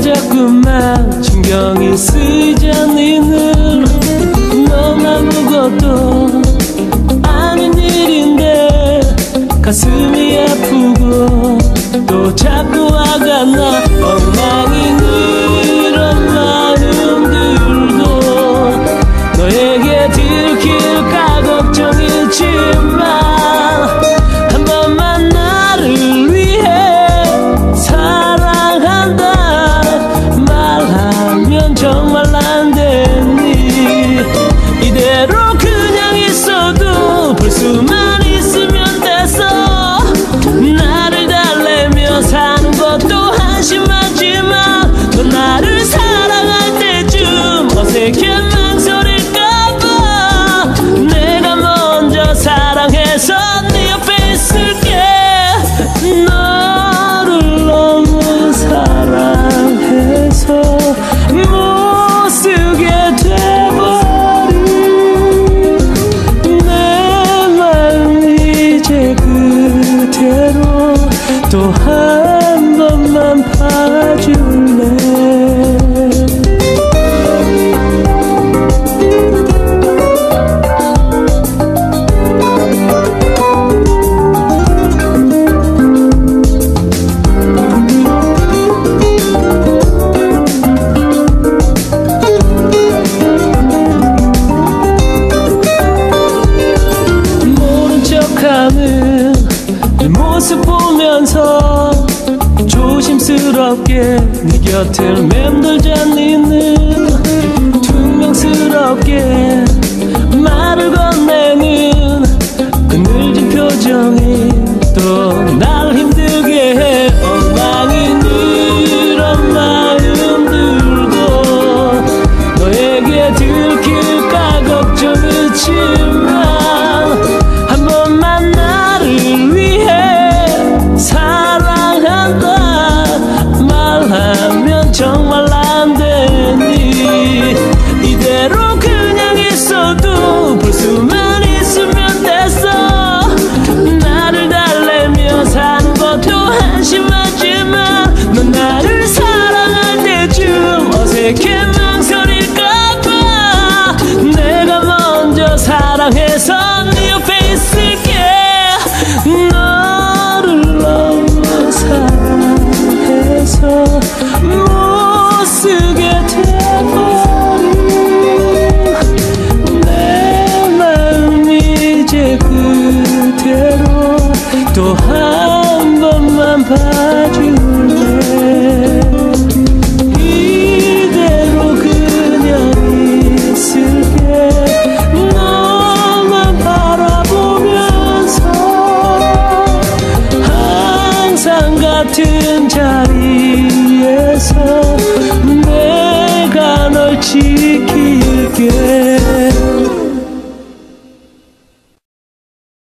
자꾸만 신경이 쓰자니 넌 아무것도 아닌 일인데 가슴이 아프고 또 자꾸 와가 나. 사랑해서 네 옆에 있을게. 너를 너무 사랑해서 못 쓰게 돼버린 내 마음 이제 그대로 또한 모습 보면서 조심스럽게 네 곁을 맴돌자 니는. 퉁명스럽게 하면 정말 안 되니. 이대로 그냥 있어도 볼 수만 있으면 됐어. 나를 달래며 사는 것도 한심하지만 넌 나를 사랑할 때쯤 어색해 한 번만 봐줄래? 이대로 그냥 있을게. 너만 바라보면서 항상 같은 자리에서